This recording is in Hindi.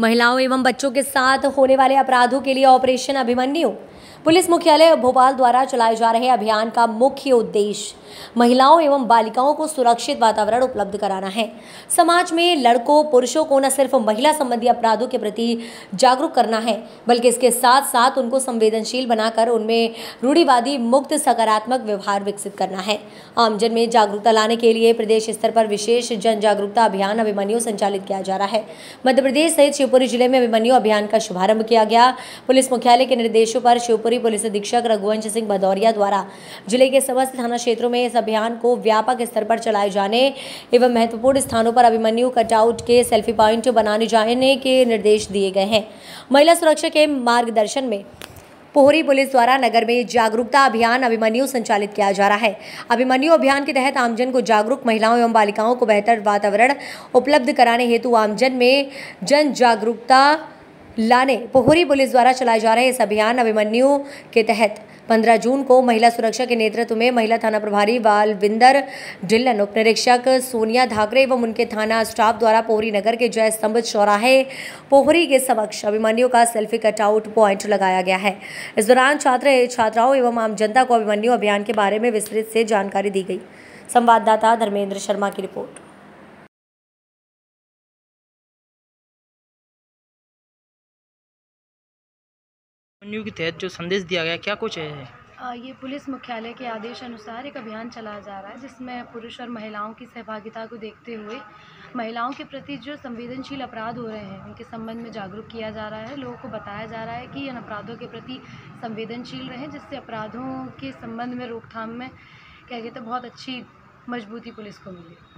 महिलाओं एवं बच्चों के साथ होने वाले अपराधों के लिए ऑपरेशन अभिमन्यु। पुलिस मुख्यालय भोपाल द्वारा चलाए जा रहे अभियान का मुख्य उद्देश्य महिलाओं एवं बालिकाओं को सुरक्षित वातावरण उपलब्ध कराना है। समाज में लड़कों, पुरुषों को न सिर्फ़ महिला संबंधी अपराधों के प्रति जागरूक करना है, बल्कि इसके साथ साथ उनको संवेदनशील बनाकर उनमें रूढ़िवादी, मुक्त, सकारात्मक व्यवहार विकसित करना है। आमजन में जागरूकता लाने के लिए प्रदेश स्तर पर विशेष जन जागरूकता अभियान अभिमन्यु संचालित किया जा रहा है। मध्य प्रदेश सहित शिवपुरी ज़िले में अभिमन्यु अभियान का शुभारंभ किया गया। पुलिस मुख्यालय के निर्देशों पर शिवपुरी पुलिस अधीक्षक रघुवंश सिंह भदौरिया द्वारा ज़िले के समस्त थाना क्षेत्रों में इस अभियान को व्यापक स्तर पर चलाए जाने एवं महत्वपूर्ण स्थानों पर अभिमन्यु कटआउट के सेल्फी पॉइंट बनाने जाने के निर्देश दिए गए हैं। महिला सुरक्षा के मार्गदर्शन में पोहरी पुलिस द्वारा नगर में जागरूकता अभियान अभिमन्यु संचालित किया जा रहा है। अभिमन्यु अभियान के तहत आमजन को जागरूक महिलाओं एवं बालिकाओं को बेहतर वातावरण उपलब्ध कराने हेतु आमजन में जन जागरूकता लाने, पोहरी पुलिस द्वारा चलाए जा रहे इस अभियान अभिमन्यु के तहत। 15 जून को महिला सुरक्षा के नेतृत्व में महिला थाना प्रभारी बालविंदर ढिल्लन उप निरीक्षक सोनिया धाकरे एवं उनके थाना स्टाफ द्वारा पोहरी नगर के जय स्तंभ चौराहे, पोहरी के समक्ष अभिमन्यु का सेल्फी कटआउट पॉइंट लगाया गया है। इस दौरान छात्र, छात्राओं एवं आम जनता को अभिमन्यु अभियान के बारे में विस्तृत से जानकारी दी गई। संवाददाता धर्मेंद्र शर्मा की रिपोर्ट। न्यू के तहत जो संदेश दिया गया, क्या कुछ है ये? पुलिस मुख्यालय के आदेश अनुसार एक अभियान चलाया जा रहा है, जिसमें पुरुष और महिलाओं की सहभागिता को देखते हुए महिलाओं के प्रति जो संवेदनशील अपराध हो रहे हैं, उनके संबंध में जागरूक किया जा रहा है। लोगों को बताया जा रहा है कि इन अपराधों के प्रति संवेदनशील रहें, जिससे अपराधों के संबंध में रोकथाम में, क्या कहते हैं, बहुत अच्छी मजबूती पुलिस को मिले।